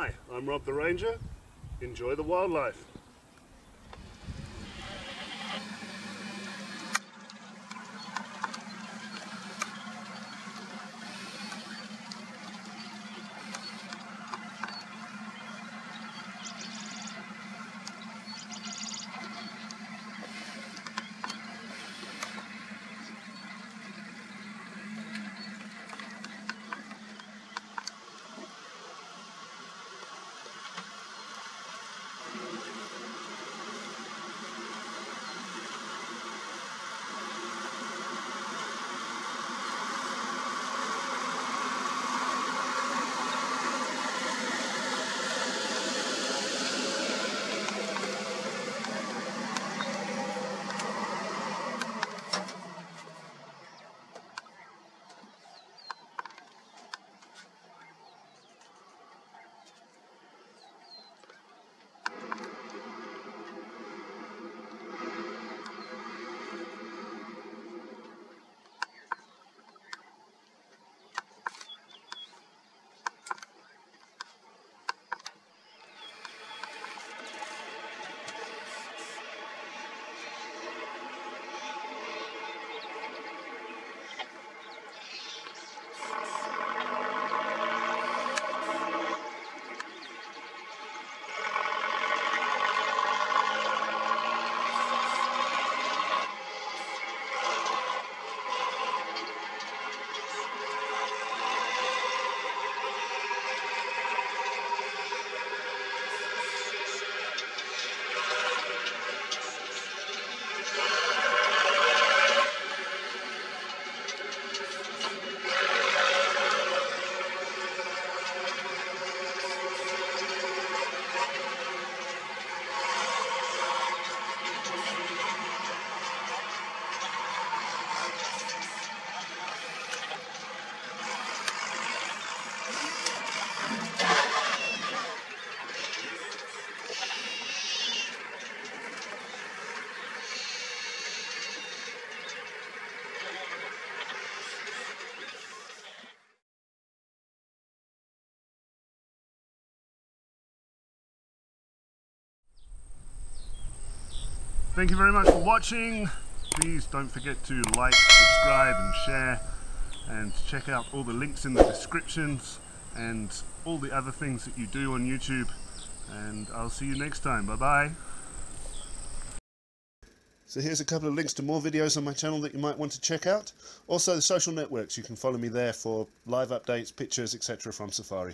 Hi, I'm Rob the Ranger. Enjoy the wildlife. Thank you very much for watching. Please don't forget to like, subscribe and share and check out all the links in the descriptions and all the other things that you do on YouTube and I'll see you next time. Bye bye. So here's a couple of links to more videos on my channel that you might want to check out. Also the social networks, you can follow me there for live updates, pictures, etc. from Safari.